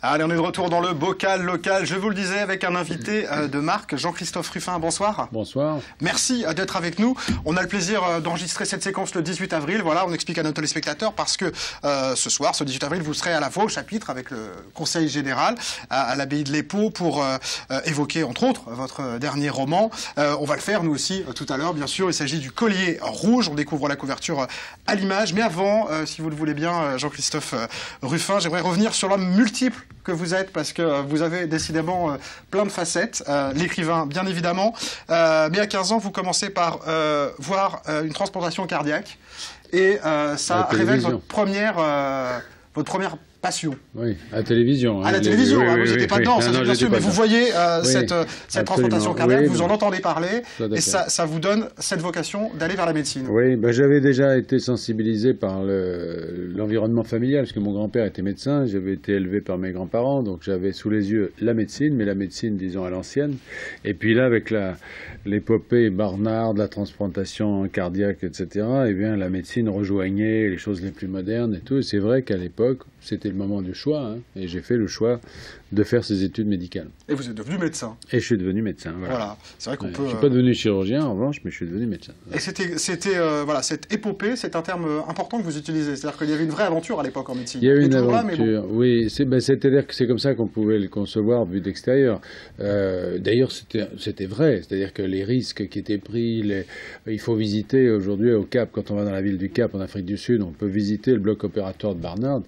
Allez, on est de retour dans le bocal local. Je vous le disais avec un invité euh, de marque, Jean-Christophe Ruffin. Bonsoir. Bonsoir. Merci euh, d'être avec nous. On a le plaisir euh, d'enregistrer cette séquence le 18 avril. Voilà, on explique à nos téléspectateurs parce que ce soir, ce 18 avril, vous serez à la fois au chapitre avec le Conseil général à, l'abbaye de l'Épau pour évoquer, entre autres, votre dernier roman. on va le faire, nous aussi, tout à l'heure, bien sûr. Il s'agit du Collier rouge. On découvre la couverture à l'image. Mais avant, si vous le voulez bien, Jean-Christophe Ruffin, j'aimerais revenir sur l'homme multiple que vous êtes parce que vous avez décidément euh, plein de facettes. Euh, l'écrivain, bien évidemment. Euh, mais à 15 ans, vous commencez par voir une transplantation cardiaque et ça révèle votre première, votre première passion. Oui, à la télévision. À la télévision, hein, vous n'étiez pas dedans, ça, bien sûr, mais vous voyez euh, cette, euh, cette transplantation cardiaque, vous en entendez parler, et ça, ça, vous donne cette vocation d'aller vers la médecine. Oui, ben, j'avais déjà été sensibilisé par l'environnement familial, parce que mon grand-père était médecin, j'avais été élevé par mes grands-parents, donc j'avais sous les yeux la médecine, mais la médecine, disons, à l'ancienne. Et puis là, avec l'épopée Barnard, la transplantation cardiaque, etc., eh bien, la médecine rejoignait les choses les plus modernes et tout. Et c'est vrai qu'à l'époque, c'était le moment du choix, hein, et j'ai fait le choix de faire ces études médicales. Et vous êtes devenu médecin Et je suis devenu médecin, voilà. voilà. C'est vrai qu'on peut... Je suis pas devenu chirurgien, en revanche, mais je suis devenu médecin. Et c'était, c'était euh, voilà, cette épopée, c'est un terme important que vous utilisez. C'est-à-dire qu'il y avait une vraie aventure à l'époque en médecine. Il y a eu une aventure, oui. C'est, ben, c'est-à-dire que c'est comme ça qu'on pouvait le concevoir vu d'extérieur. Euh, d'ailleurs, c'était, c'était vrai. C'est-à-dire que les risques qui étaient pris, les... il faut visiter aujourd'hui au Cap, quand on va dans la ville du Cap, en Afrique du Sud, on peut visiter le bloc opératoire de Barnard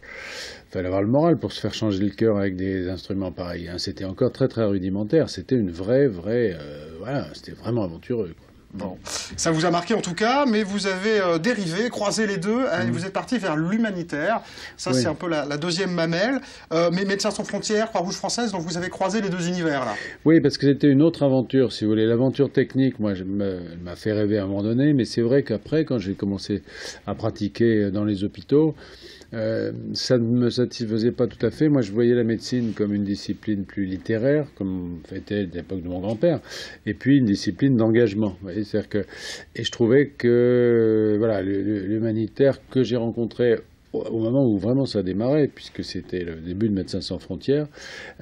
fallait avoir le moral pour se faire changer le cœur avec des instruments pareils. Hein. C'était encore très très rudimentaire. C'était une vraie, vraie, euh, voilà, c'était vraiment aventureux. Bon, ça vous a marqué en tout cas, mais vous avez euh, dérivé, croisé les deux, hein, et mm. vous êtes parti vers l'humanitaire. Ça, c'est un peu la, deuxième mamelle. Euh, mais Médecins sans frontières, Croix-Rouge française, donc vous avez croisé les deux univers là. Oui, parce que c'était une autre aventure, si vous voulez. L'aventure technique, moi, m'a fait rêver à un moment donné, mais c'est vrai qu'après, quand j'ai commencé à pratiquer dans les hôpitaux, euh, ça ne me satisfaisait pas tout à fait. Moi, je voyais la médecine comme une discipline plus littéraire, comme c'était à l'époque de mon grand-père, et puis une discipline d'engagement. Que, et je trouvais que voilà, l'humanitaire que j'ai rencontré au moment où vraiment ça a démarré, puisque c'était le début de Médecins sans frontières,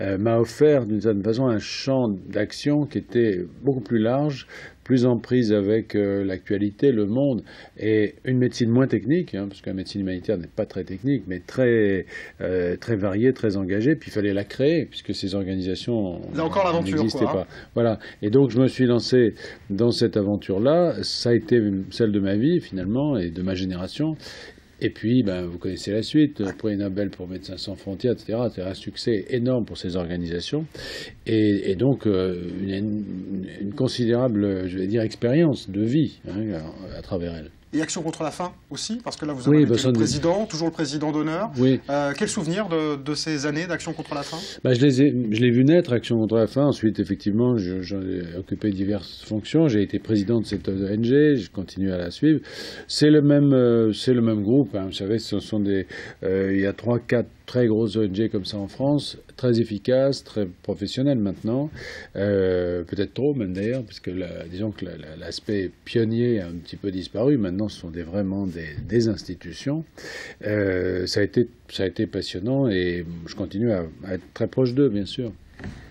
euh, m'a offert d'une certaine façon un champ d'action qui était beaucoup plus large, plus en prise avec euh, l'actualité, le monde, et une médecine moins technique, hein, parce que la médecine humanitaire n'est pas très technique, mais très, euh, très variée, très engagée, puis il fallait la créer, puisque ces organisations n'existaient pas. Hein. Voilà. Et donc je me suis lancé dans cette aventure-là, ça a été celle de ma vie finalement, et de ma génération, et puis, ben, vous connaissez la suite, prix Nobel pour Médecins sans frontières, etc. C'est un succès énorme pour ces organisations. Et, donc, euh, une, considérable, je vais dire, expérience de vie hein, à travers elle. Et Action contre la faim aussi, parce que là vous avez été bah, le président, toujours le président d'honneur. Oui. Euh, quel souvenir de, ces années d'Action contre la faim? Bah, Je l'ai vu naître, Action contre la faim. Ensuite, effectivement, j'en ai occupé diverses fonctions. J'ai été président de cette ONG, je continue à la suivre. C'est le même, euh, le même groupe. Hein. Vous savez, ce sont des, euh, il y a trois, quatre très grosses ONG comme ça en France, très efficaces, très professionnelles maintenant, euh, peut-être trop même d'ailleurs, puisque disons que l'aspect pionnier a un petit peu disparu. Maintenant, ce sont vraiment des, institutions. Euh, ça, a été, ça a été passionnant et je continue à, être très proche d'eux, bien sûr.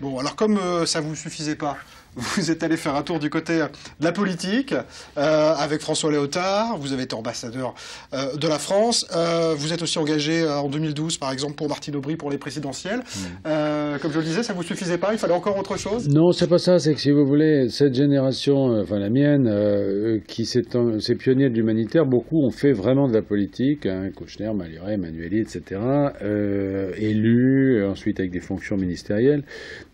Bon, alors comme euh, ça ne vous suffisait pas, vous êtes allé faire un tour du côté de la politique euh, avec François Léotard. Vous avez été ambassadeur euh, de la France. Euh, vous êtes aussi engagé en 2012, par exemple, pour Martine Aubry pour les présidentielles. Comme je le disais, ça vous suffisait pas Il fallait encore autre chose? Non, c'est pas ça. C'est que si vous voulez, cette génération, enfin la mienne, qui ces pionniers de l'humanitaire, beaucoup ont fait vraiment de la politique. Hein, Kouchner, Maluret, Manueli, etc. élus, ensuite avec des fonctions ministérielles.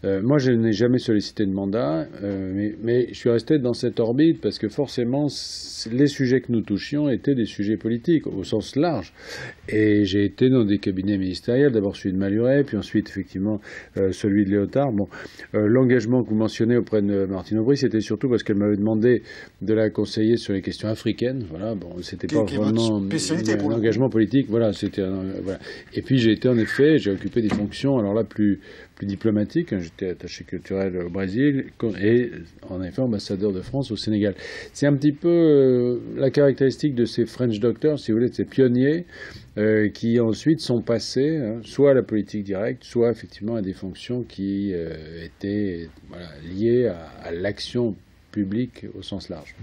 moi, je n'ai jamais sollicité de mandat. Euh, mais, je suis resté dans cette orbite parce que forcément, les sujets que nous touchions étaient des sujets politiques au sens large. Et j'ai été dans des cabinets ministériels, d'abord celui de Maluret, puis ensuite effectivement euh, celui de Léotard. Bon, euh, l'engagement que vous mentionnez auprès de Martine Aubry, c'était surtout parce qu'elle m'avait demandé de la conseiller sur les questions africaines. Voilà, bon, c'était pas vraiment un engagement politique. Voilà, c'était voilà. Et puis j'ai été en effet, j'ai occupé des fonctions, alors là plus plus diplomatique. Hein, j'étais attaché culturel au Brésil, et en effet ambassadeur de France au Sénégal. C'est un petit peu euh, la caractéristique de ces French doctors, si vous voulez, de ces pionniers euh, qui ensuite sont passés hein, soit à la politique directe, soit effectivement à des fonctions qui euh, étaient liées à, l'action publique au sens large.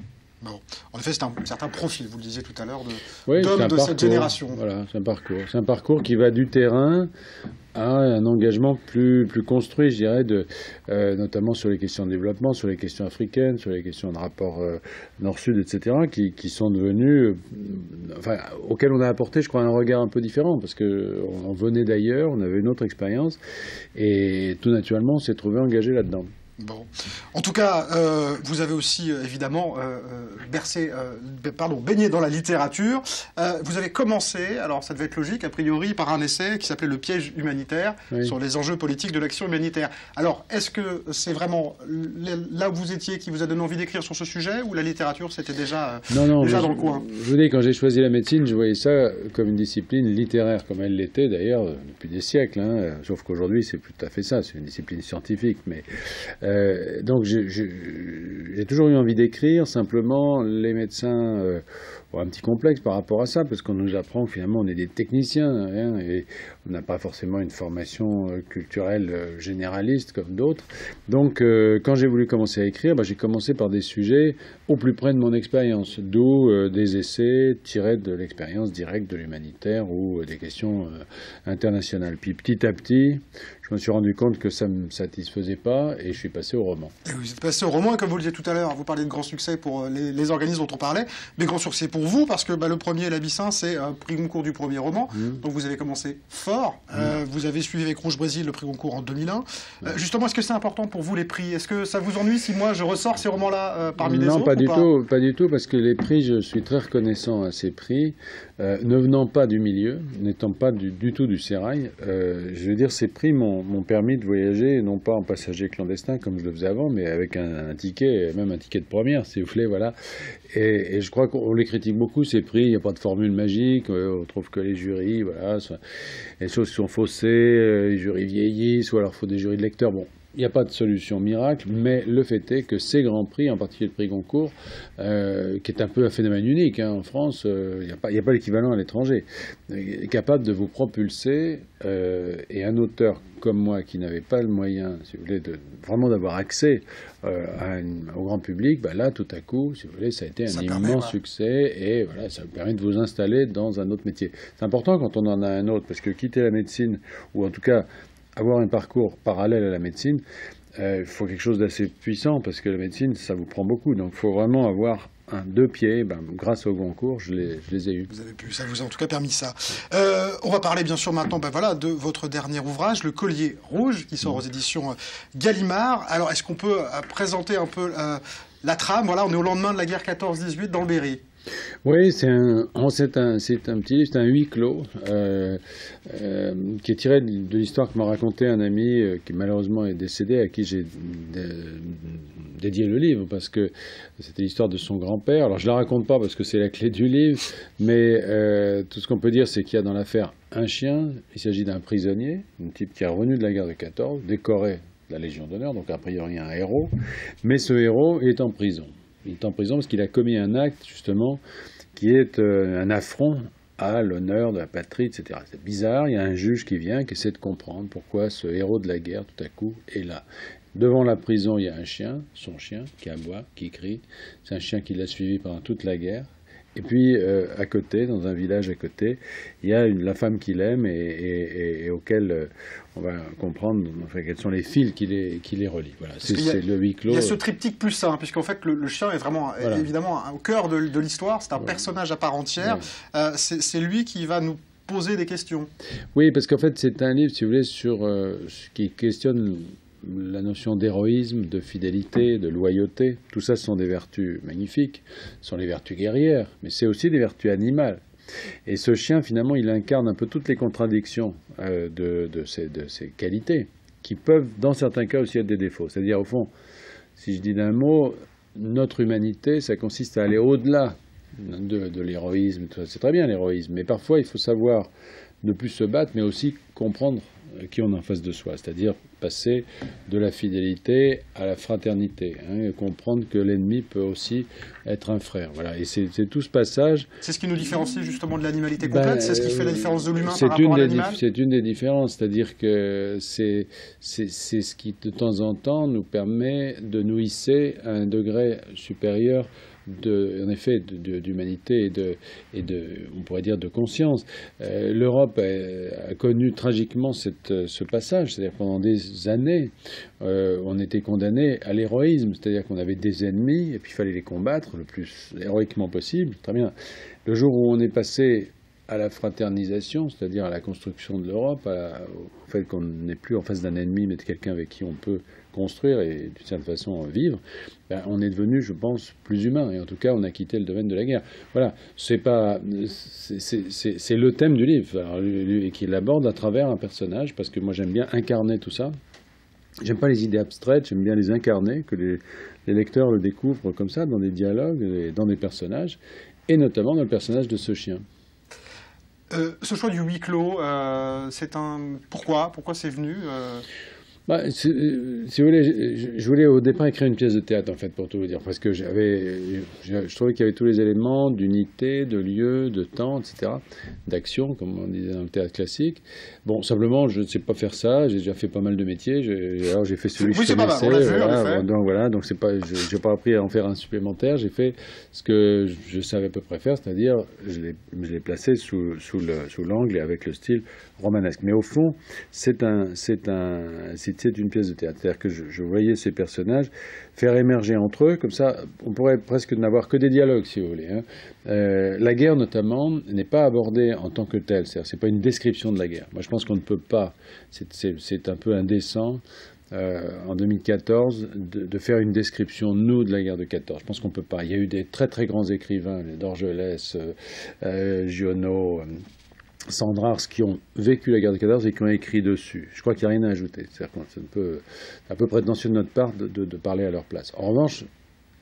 En effet, c'est un certain profil, vous le disiez tout à l'heure, de, de cette génération. Voilà, c'est un parcours. C'est un parcours qui va du terrain à un engagement plus, plus construit, je dirais, de, euh, notamment sur les questions de développement, sur les questions africaines, sur les questions de rapport euh, nord-sud, etc., qui, sont devenus, euh, enfin, auxquels on a apporté, je crois, un regard un peu différent, parce qu'on venait d'ailleurs, on avait une autre expérience, et tout naturellement, on s'est trouvé engagé là-dedans. Bon. En tout cas, euh, vous avez aussi euh, évidemment euh, bercé, pardon, baigné dans la littérature. vous avez commencé, alors ça devait être logique, a priori, par un essai qui s'appelait Le piège humanitaire sur les enjeux politiques de l'action humanitaire. Alors, est-ce que c'est vraiment là où vous étiez qui vous a donné envie d'écrire sur ce sujet ou la littérature c'était déjà, non, non, déjà dans le coin? Je vous dis, quand j'ai choisi la médecine, je voyais ça comme une discipline littéraire, comme elle l'était d'ailleurs depuis des siècles. Hein, sauf qu'aujourd'hui, c'est plus tout à fait ça, c'est une discipline scientifique. Mais euh, donc j'ai toujours eu envie d'écrire, simplement les médecins euh, ont un petit complexe par rapport à ça, parce qu'on nous apprend que finalement on est des techniciens, hein, et on n'a pas forcément une formation euh, culturelle généraliste comme d'autres. Donc quand j'ai voulu commencer à écrire, bah, j'ai commencé par des sujets au plus près de mon expérience, d'où des essais tirés de l'expérience directe de l'humanitaire ou des questions internationales. Puis petit à petit, je me suis rendu compte que ça ne me satisfaisait pas et je suis passé au roman. Et vous êtes passé au roman, et comme vous le disiez tout à l'heure, vous parliez de grands succès pour euh, les, organismes dont on parlait, mais grands succès pour vous, parce que bah, le premier, L'Abyssin, c'est un prix Goncourt du premier roman, mmh. donc vous avez commencé fort. Euh, mmh. vous avez suivi avec Rouge Brésil le prix Goncourt en 2001. Mmh. Euh, justement, est-ce que c'est important pour vous les prix? Est-ce que ça vous ennuie si moi je ressors ces romans-là parmi les autres Non, pas du tout, pas du tout, parce que les prix, je suis très reconnaissant à ces prix, ne venant pas du milieu, n'étant pas du, du, tout du sérail. je veux dire, ces prix m'ont permis de voyager non pas en passager clandestin comme je le faisais avant, mais avec un, ticket, même un ticket de première, si vous voulez, voilà. Et, je crois qu'on les critique beaucoup, ces prix, il n'y a pas de formule magique, euh, on trouve que les jurys, voilà, les choses sont faussées, euh, les jurys vieillissent, ou alors il faut des jurys de lecteurs. Bon, il n'y a pas de solution miracle, mais le fait est que ces grands prix, en particulier le prix Goncourt, euh, qui est un peu un phénomène unique hein, en France, euh, il n'y a pas, l'équivalent à l'étranger, est capable de vous propulser, euh, et un auteur comme moi qui n'avait pas le moyen, si vous voulez, de, vraiment d'avoir accès au grand public, bah là, tout à coup, si vous voulez, ça a été un immense succès, et voilà, ça vous permet de vous installer dans un autre métier. C'est important quand on en a un autre, parce que quitter la médecine, ou en tout cas avoir un parcours parallèle à la médecine, euh, il faut quelque chose d'assez puissant parce que la médecine, ça vous prend beaucoup. Donc il faut vraiment avoir un, deux pieds. Ben, grâce au Goncourt, je je les ai eus. Vous avez pu, ça vous a en tout cas permis ça. Euh, on va parler bien sûr maintenant ben, voilà, de votre dernier ouvrage, Le Collier Rouge, qui sort aux éditions euh, Gallimard. Alors est-ce qu'on peut présenter un peu la trame? Voilà, on est au lendemain de la guerre 14-18 dans le Berry. Oui, c'est un, c'est un, c'est un petit c'est un huis clos euh, euh, qui est tiré de, l'histoire que m'a raconté un ami euh, qui malheureusement est décédé, à qui j'ai dédié le livre parce que c'était l'histoire de son grand-père. Alors je la raconte pas parce que c'est la clé du livre, mais tout ce qu'on peut dire, c'est qu'il y a dans l'affaire un chien. Il s'agit d'un prisonnier, un type qui est revenu de la guerre de 14, décoré de la Légion d'honneur, donc a priori un héros, mais ce héros est en prison. Il est en prison parce qu'il a commis un acte, justement, qui est euh, un affront à l'honneur de la patrie, etc. C'est bizarre, il y a un juge qui vient, qui essaie de comprendre pourquoi ce héros de la guerre, tout à coup, est là. Devant la prison, il y a un chien, son chien, qui aboie, qui crie. C'est un chien qui l'a suivi pendant toute la guerre. Et puis, euh, à côté, dans un village à côté, il y a une, la femme qu'il aime et, auquel euh, on va comprendre enfin, quels sont les fils qui les, qui les relient. Voilà, c'est le huis clos. Il y a ce triptyque plus simple, puisqu'en fait, le, chien est vraiment, évidemment, au cœur de, l'histoire. C'est un personnage à part entière. Euh, c'est lui qui va nous poser des questions. Oui, parce qu'en fait, c'est un livre, si vous voulez, sur ce qui questionne la notion d'héroïsme, de fidélité, de loyauté, tout ça sont des vertus magnifiques, sont les vertus guerrières, mais c'est aussi des vertus animales. Et ce chien, finalement, il incarne un peu toutes les contradictions euh, de, ces, qualités, qui peuvent, dans certains cas, aussi être des défauts. C'est-à-dire, au fond, si je dis d'un mot, notre humanité, ça consiste à aller au-delà de, de l'héroïsme. C'est très bien l'héroïsme, mais parfois, il faut savoir ne plus se battre, mais aussi comprendre qui on a en face de soi, c'est-à-dire passer de la fidélité à la fraternité, hein, et comprendre que l'ennemi peut aussi être un frère. Voilà. Et c'est tout ce passage. C'est ce qui nous différencie justement de l'animalité complète. Ben, c'est ce qui fait la différence de l'humain par rapport à l'animal. C'est une des différences, c'est-à-dire que c'est ce qui de temps en temps nous permet de nous hisser à un degré supérieur en effet, d'humanité et de, et de, on pourrait dire, de conscience. Euh, L'Europe a, connu tragiquement cette, ce passage, c'est-à-dire pendant des années, euh, on était condamné à l'héroïsme, c'est-à-dire qu'on avait des ennemis et puis il fallait les combattre le plus héroïquement possible. Très bien. Le jour où on est passé à la fraternisation, c'est-à-dire à la construction de l'Europe, au fait qu'on n'est plus en face d'un ennemi, mais de quelqu'un avec qui on peut construire et d'une certaine façon vivre, ben, on est devenu, je pense, plus humain. Et en tout cas, on a quitté le domaine de la guerre. Voilà, c'est pas, c'est le thème du livre et qu'il aborde à travers un personnage, parce que moi j'aime bien incarner tout ça. J'aime pas les idées abstraites, j'aime bien les incarner, que les, lecteurs le découvrent comme ça dans des dialogues, dans des personnages, et notamment dans le personnage de ce chien. Euh, ce choix du huis clos, euh, c'est un pourquoi? Pourquoi c'est venu euh? Bah, euh, si, vous voulez, je, voulais au départ écrire une pièce de théâtre, en fait, pour tout vous dire, parce que j'avais, je, trouvais qu'il y avait tous les éléments d'unité, de lieu, de temps, etc., d'action, comme on disait dans le théâtre classique. Bon, simplement, je ne sais pas faire ça. J'ai déjà fait pas mal de métiers. alors, j'ai fait celui que je connaissais. voilà, donc voilà, donc c'est pas, je n'ai pas appris à en faire un supplémentaire. J'ai fait ce que je savais à peu près faire, c'est-à-dire, je l'ai placé sous, sous l'angle et avec le style romanesque. Mais au fond, c'est un, c'est un, c'est une pièce de théâtre. C'est-à-dire que je, voyais ces personnages faire émerger entre eux, comme ça, on pourrait presque n'avoir que des dialogues, si vous voulez. Hein. Euh, la guerre, notamment, n'est pas abordée en tant que telle. C'est-à-dire, c'est pas une description de la guerre. Moi, je pense qu'on ne peut pas. C'est un peu indécent. Euh, en 2014 de, faire une description, nous, de la guerre de 14. Je pense qu'on ne peut pas. Il y a eu des très très grands écrivains, Dorgelès, euh, euh Giono, Sandrars qui ont vécu la guerre de 14 et qui ont écrit dessus. Je crois qu'il n'y a rien à ajouter. C'est un peu, un peu prétentieux de notre part de, parler à leur place. En revanche,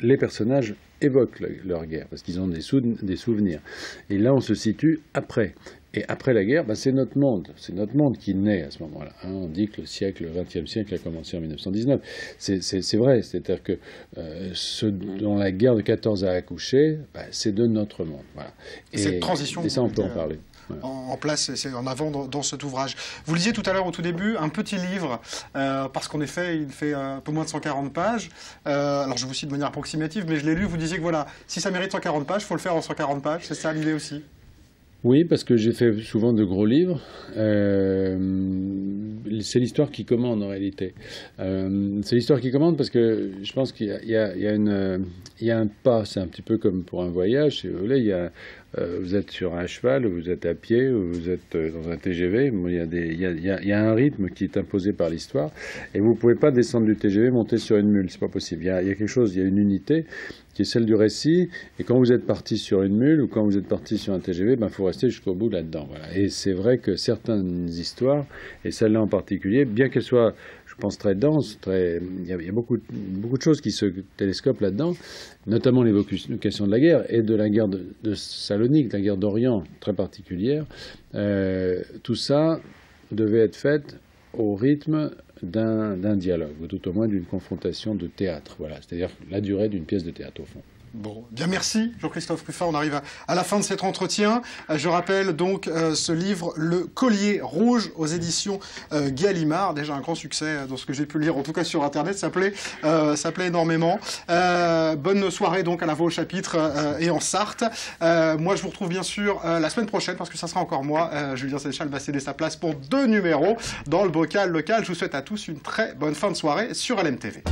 les personnages évoquent leur guerre parce qu'ils ont des, des, souvenirs. Et là, on se situe après. Et après la guerre, bah, c'est notre monde. C'est notre monde qui naît à ce moment-là. Hein. On dit que le siècle, le XXe siècle a commencé en 1919. C'est vrai. C'est-à-dire que euh, ce dont la guerre de 14 a accouché, bah, c'est de notre monde. Voilà. Et, cette transition. Et ça, on peut en parler en, place, c'est en avant dans, cet ouvrage. Vous lisiez tout à l'heure au tout début un petit livre, euh, parce qu'en effet, il fait un peu moins de 140 pages. Euh, alors je vous cite de manière approximative, mais je l'ai lu, vous disiez que voilà, si ça mérite 140 pages, il faut le faire en 140 pages, c'est ça l'idée aussi? Oui, parce que j'ai fait souvent de gros livres. Euh, c'est l'histoire qui commande en réalité. c'est l'histoire qui commande parce que je pense qu'il y, y, y, a un pas, c'est un petit peu comme pour un voyage, si vous voulez, il y a euh, vous êtes sur un cheval, vous êtes à pied, vous êtes euh, dans un TGV. Il y, a un rythme qui est imposé par l'histoire, et vous ne pouvez pas descendre du TGV, monter sur une mule, c'est pas possible. Il y, a, quelque chose, il y a une unité qui est celle du récit, et quand vous êtes parti sur une mule ou quand vous êtes parti sur un TGV, il ben, faut rester jusqu'au bout là-dedans. Et c'est vrai que certaines histoires, et celle-là en particulier, bien qu'elle soit pense, très dense. Très... Il y a, beaucoup, beaucoup de choses qui se télescopent là-dedans, notamment l'évocation de la guerre et de la guerre de, Salonique, de la guerre d'Orient très particulière. Euh, tout ça devait être fait au rythme d'un dialogue, ou tout au moins d'une confrontation de théâtre. Voilà, c'est-à-dire la durée d'une pièce de théâtre, au fond. Bon, bien merci Jean-Christophe Ruffin. On arrive à, la fin de cet entretien. Euh, je rappelle donc euh, ce livre, Le Collier Rouge, aux éditions euh, Gallimard. Déjà un grand succès dans ce que j'ai pu lire, en tout cas sur Internet. Ça plaît, énormément. bonne soirée donc à la voix au chapitre et en Sarthe. moi, je vous retrouve bien sûr la semaine prochaine parce que ça sera encore moi. Julien Sénéchal va céder sa place pour deux numéros dans le bocal local. Je vous souhaite à tous une très bonne fin de soirée sur LMTV.